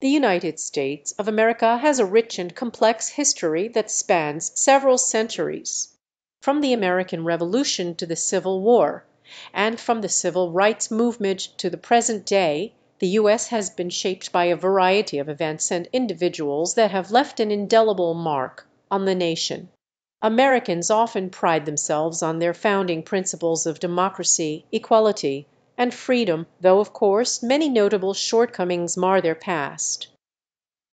The United States of America has a rich and complex history that spans several centuries. From the American Revolution to the Civil War, and from the Civil Rights movement to the present day, the U.S. has been shaped by a variety of events and individuals that have left an indelible mark on the nation. Americans often pride themselves on their founding principles of democracy, equality, and freedom, though, of course, many notable shortcomings mar their past.